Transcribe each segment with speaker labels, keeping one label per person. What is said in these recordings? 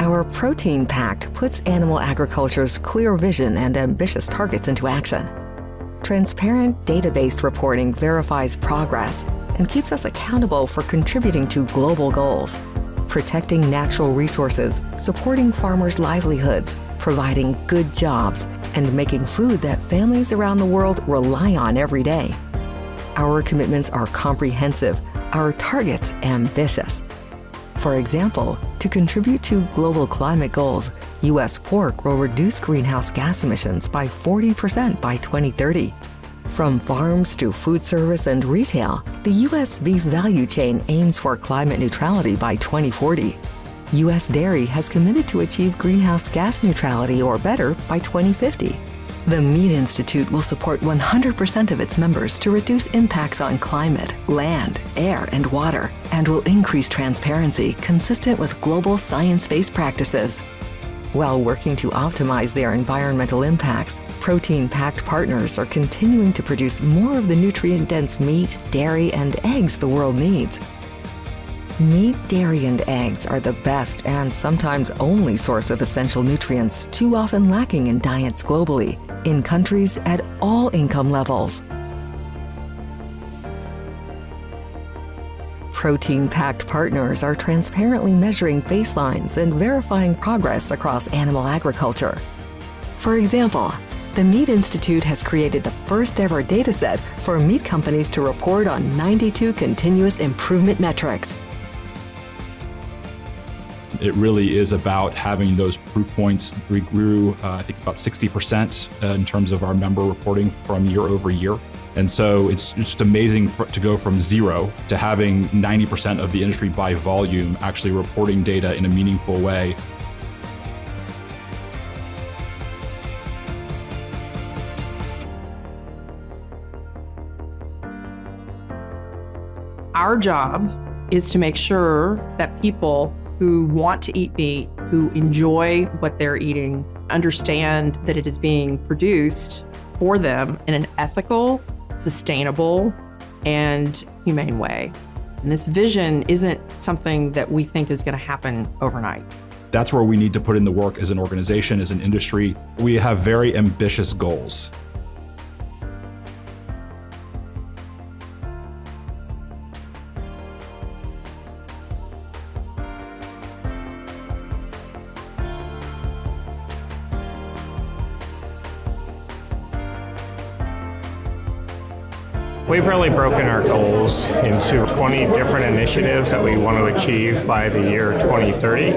Speaker 1: Our Protein Pact puts animal agriculture's clear vision and ambitious targets into action. Transparent, data based reporting verifies progress and keeps us accountable for contributing to global goals, protecting natural resources, supporting farmers' livelihoods, providing good jobs, and making food that families around the world rely on every day. Our commitments are comprehensive, our targets ambitious. For example, to contribute to global climate goals, U.S. pork will reduce greenhouse gas emissions by 40% by 2030. From farms to food service and retail, the U.S. beef value chain aims for climate neutrality by 2040. U.S. dairy has committed to achieve greenhouse gas neutrality or better by 2050. The Meat Institute will support 100% of its members to reduce impacts on climate, land, air, and water, and will increase transparency consistent with global science based practices. While working to optimize their environmental impacts, Protein Pact partners are continuing to produce more of the nutrient dense meat, dairy, and eggs the world needs. Meat, dairy, and eggs are the best and sometimes only source of essential nutrients too often lacking in diets globally, in countries at all income levels. Protein Pact partners are transparently measuring baselines and verifying progress across animal agriculture. For example, the Meat Institute has created the first ever dataset for meat companies to report on 92 continuous improvement metrics
Speaker 2: it really is about having those proof points. We grew, uh, I think, about 60% uh, in terms of our member reporting from year over year. And so it's just amazing for, to go from zero to having 90% of the industry by volume actually reporting data in a meaningful way.
Speaker 3: Our job is to make sure that people who want to eat meat, who enjoy what they're eating, understand that it is being produced for them in an ethical, sustainable, and humane way. And this vision isn't something that we think is going to happen overnight.
Speaker 2: That's where we need to put in the work as an organization, as an industry. We have very ambitious goals.
Speaker 4: We've really broken our goals into 20 different initiatives that we want to achieve by the year 2030.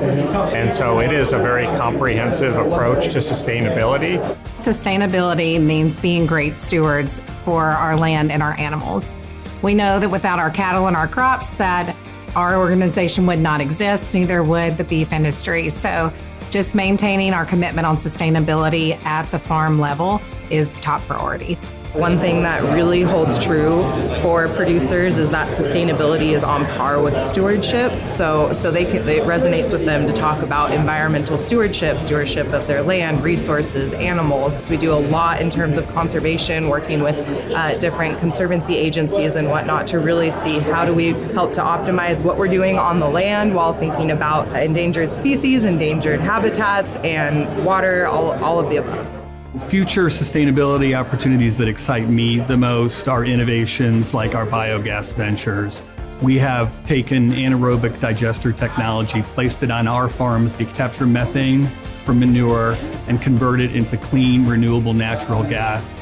Speaker 4: And so it is a very comprehensive approach to sustainability.
Speaker 5: Sustainability means being great stewards for our land and our animals. We know that without our cattle and our crops that our organization would not exist, neither would the beef industry. So just maintaining our commitment on sustainability at the farm level is top priority.
Speaker 6: One thing that really holds true for producers is that sustainability is on par with stewardship. So, so they can, it resonates with them to talk about environmental stewardship, stewardship of their land, resources, animals. We do a lot in terms of conservation, working with uh, different conservancy agencies and whatnot to really see how do we help to optimize what we're doing on the land while thinking about endangered species, endangered habitats, and water, all, all of the above.
Speaker 7: Future sustainability opportunities that excite me the most are innovations like our biogas ventures. We have taken anaerobic digester technology, placed it on our farms to capture methane from manure, and convert it into clean, renewable natural gas.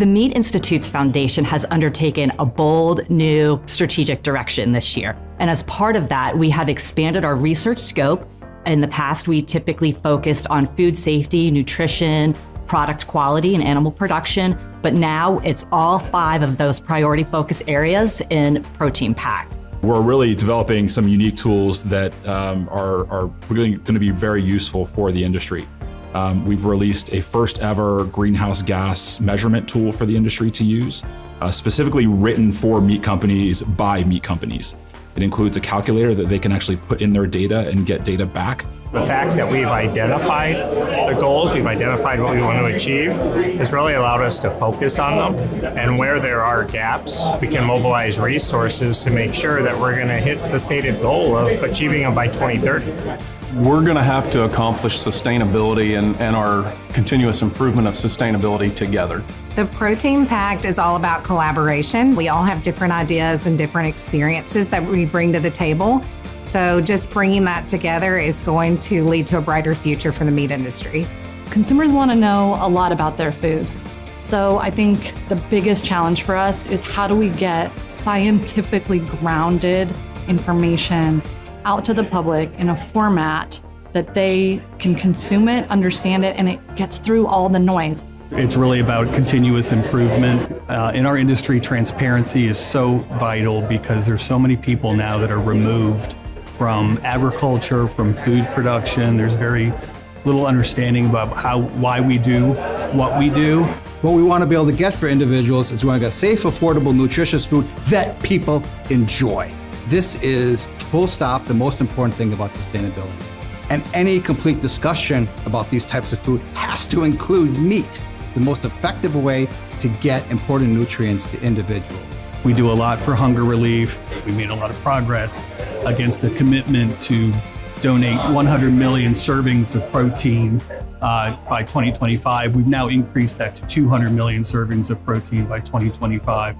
Speaker 8: The Meat Institute's foundation has undertaken a bold new strategic direction this year. And as part of that, we have expanded our research scope. In the past, we typically focused on food safety, nutrition, product quality, and animal production. But now it's all five of those priority focus areas in Protein Pact.
Speaker 2: We're really developing some unique tools that um, are, are really going to be very useful for the industry. Um, we've released a first ever greenhouse gas measurement tool for the industry to use, uh, specifically written for meat companies by meat companies. It includes a calculator that they can actually put in their data and get data back
Speaker 4: The fact that we've identified the goals, we've identified what we want to achieve, has really allowed us to focus on them. And where there are gaps, we can mobilize resources to make sure that we're going to hit the stated goal of achieving them by 2030
Speaker 9: we're going to have to accomplish sustainability and, and, our continuous improvement of sustainability together.
Speaker 5: The Protein Pact is all about collaboration. We all have different ideas and different experiences that we bring to the table. So just bringing that together is going to lead to a brighter future for the meat industry.
Speaker 10: Consumers want to know a lot about their food. So I think the biggest challenge for us is how do we get scientifically grounded information out to the public in a format that they can consume it, understand it, and it gets through all the noise.
Speaker 7: It's really about continuous improvement. Uh, in our industry, transparency is so vital because there's so many people now that are removed from agriculture, from food production. There's very little understanding about how why we do what we do.
Speaker 11: What we want to be able to get for individuals is we want to get safe, affordable, nutritious food that people enjoy. This is full stop the most important thing about sustainability. And any complete discussion about these types of food has to include meat, the most effective way to get important nutrients to individuals.
Speaker 7: We do a lot for hunger relief. We made a lot of progress against a commitment to donate 100 million servings of protein uh, by 2025. We've now increased that to 200 million servings of protein by 2025.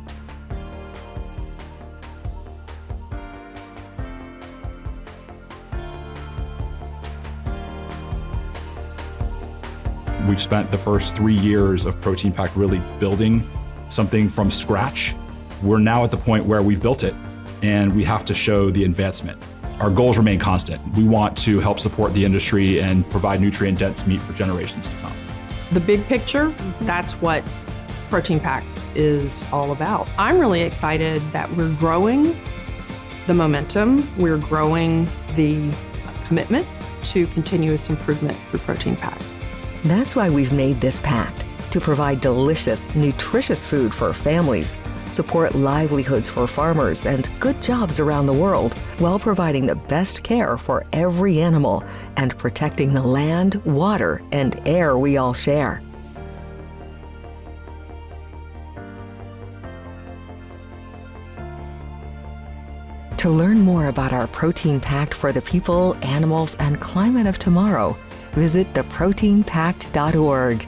Speaker 2: We've spent the first three years of Protein Pact really building something from scratch. We're now at the point where we've built it and we have to show the advancement. Our goals remain constant. We want to help support the industry and provide nutrient dense meat for generations to come.
Speaker 3: The big picture, mm-hmm. that's what Protein Pact is all about. I'm really excited that we're growing the momentum, we're growing the commitment to continuous improvement through Protein Pact.
Speaker 1: That's why we've made this pact to provide delicious, nutritious food for families, support livelihoods for farmers, and good jobs around the world while providing the best care for every animal and protecting the land, water, and air we all share. To learn more about our protein pact for the people, animals, and climate of tomorrow, visit theproteinpact.org.